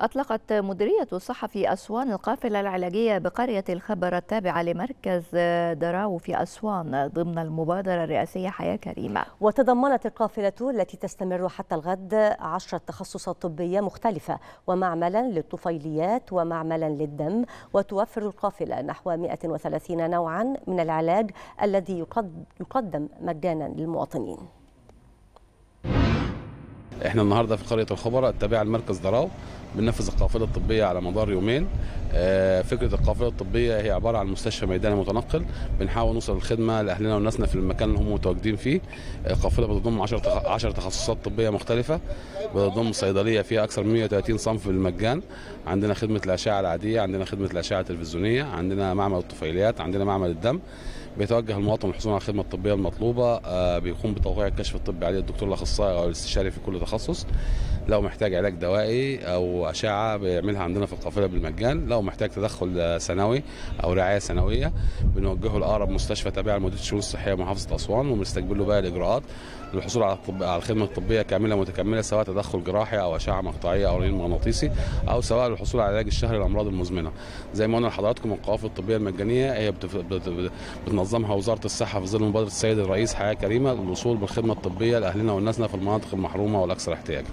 أطلقت مديرية الصحة في أسوان القافلة العلاجية بقرية الخبر التابعة لمركز دراو في أسوان ضمن المبادرة الرئاسية. حياة كريمة. وتضمنت القافلة التي تستمر حتى الغد عشرة تخصصات طبية مختلفة ومعملا للطفيليات ومعملا للدم وتوفر القافلة نحو 130 نوعا من العلاج الذي يقدم مجانا للمواطنين. إحنا النهارده في قرية الخبراء التابعة لمركز دراو بننفذ القافلة الطبية على مدار يومين. فكرة القافلة الطبية هي عبارة عن مستشفى ميداني متنقل. بنحاول نوصل الخدمة لأهلنا وناسنا في المكان اللي هم متواجدين فيه. القافلة بتضم 10 10 تخصصات طبية مختلفة بتضم صيدلية فيها أكثر من 130 صنف بالمجان عندنا خدمة الأشعة العادية عندنا خدمة الأشعة التلفزيونية عندنا معمل الطفيليات عندنا معمل الدم. بيتوجه المواطن للحصول على الخدمة الطبية المطلوبة بيقوم بتوقيع الكشف الطبي عليه الدكتور الأخصائي أو الاستشاري في كل تخصص. لو محتاج علاج دوائي أو أشعة بيعملها عندنا في القافلة بالمجان لو محتاج تدخل سنوي أو رعاية سنويه بنوجهه لأقرب مستشفى تابع لمديريه الشؤون الصحية محافظة أسوان وبنستقبل له بقى الاجراءات للحصول على. على الخدمة الطبية كاملة متكمله سواء تدخل جراحي أو أشعة مقطعية أو رنين مغناطيسي أو سواء للحصول على العلاج الشهري للأمراض المزمنة زي ما قلنا لحضراتكم القوافل الطبية المجانية هي بتف... بت... بتنظمها وزارة الصحة في ظل مبادرة السيد الرئيس حياة كريمة للوصول بالخدمة الطبية لأهلنا وناسنا في المناطق المحرومة والأكثر احتياجا